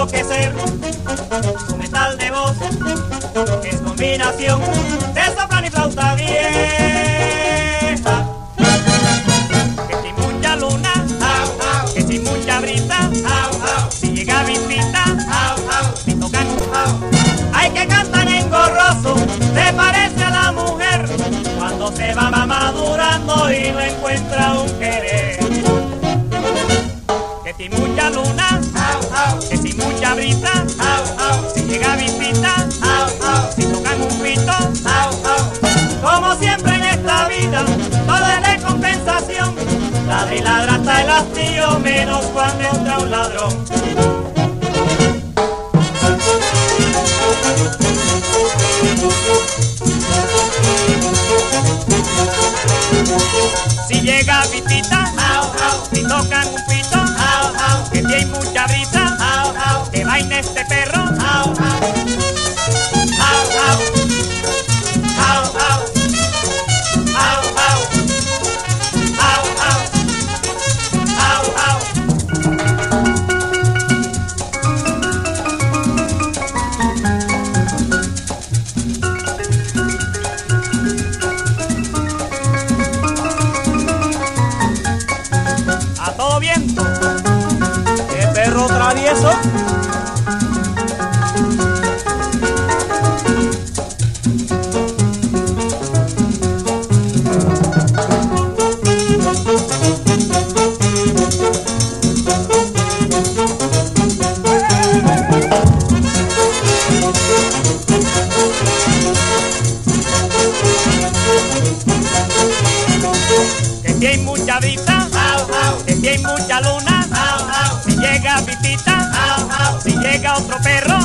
enloquecer su metal de voz, que es combinación si llega visita, si tocan un pito, como siempre en esta vida, es de compensación. Ladra y ladra hasta el hastío, menos cuando entra un ladrón. Si llega visita, si tocan un pito, que hay mucha brisa, travieso. que hay mucha que si hay mucha luna, si llega visita, si llega otro perro,